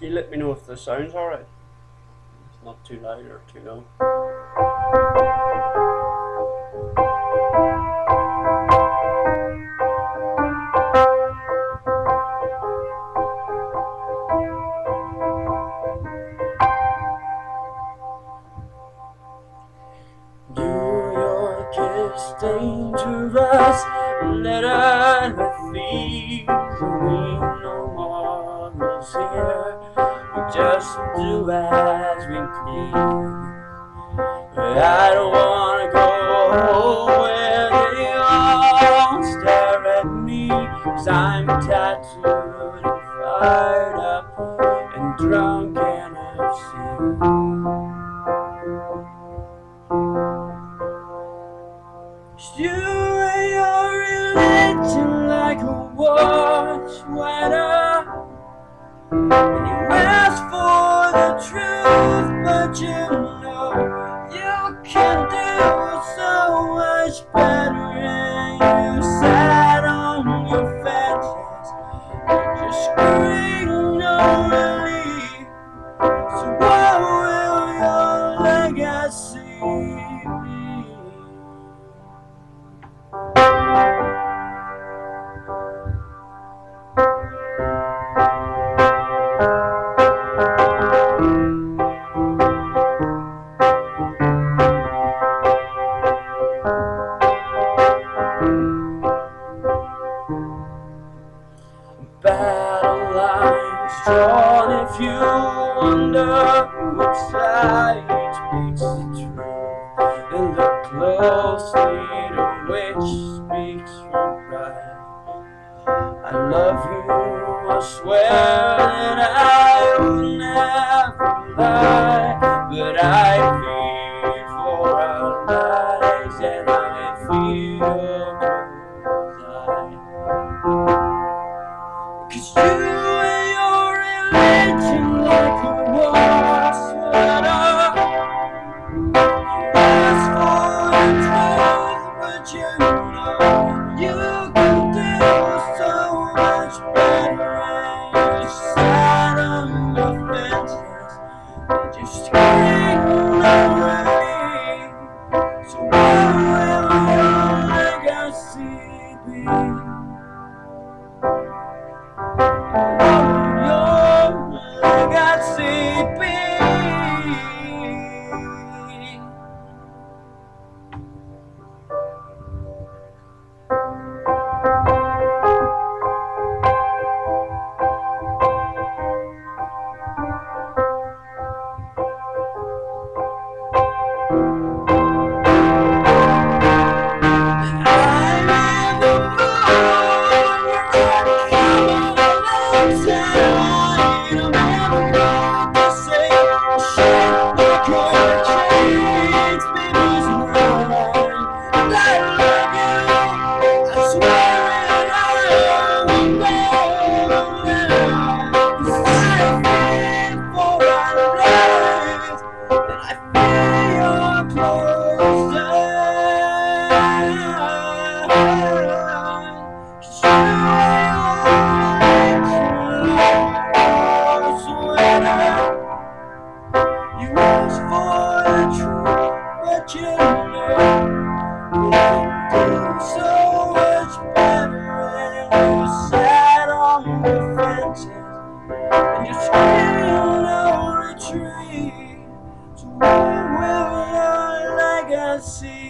you let me know if the sound's alright? It's not too loud or too low. Is dangerous. Let her leave. We no morals here. We just do as we please. But I don't wanna go where they all stare at me. Cause I'm tattooed and fired up and drunk and obscene. But you know you can do so much better And you sat on your fences And you scream no relief So what will your legacy be? Drawn if you wonder which side speaks the truth and look closely to which speaks from pride. I love you, I swear that I for the truth, but you know you can do so much better. You sat on the fences and you scream no retreat. Legacy